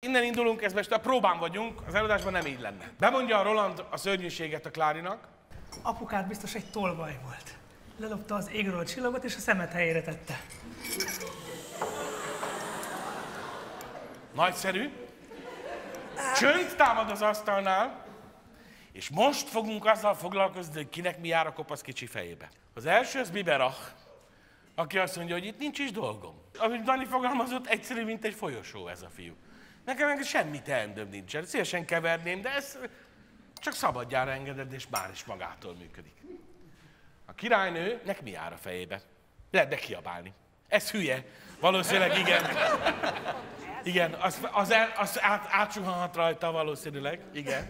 Innen indulunk, ez most a próbán vagyunk, az előadásban nem így lenne. Bemondja a Roland a szörnyűséget a Klárinak. Apukád biztos egy tolvaj volt. Lelopta az égről a csillagot, és a szemet helyére tette. Nagyszerű. Csönd támad az asztalnál, és most fogunk azzal foglalkozni, hogy kinek mi jár a kopasz kicsi fejébe. Az első az Biberach, aki azt mondja, hogy itt nincs is dolgom. Amit Dani fogalmazott, egyszerű, mint egy folyosó ez a fiú. Nekem meg semmi teendőm nincsen. Szívesen keverném, de ez csak szabadjára engeded, és már is magától működik. A királynőnek mi jár a fejébe? Lehet kiabálni. Ez hülye. Valószínűleg igen. Igen, az, az, el, az át, átsuhanhat rajta valószínűleg. Igen.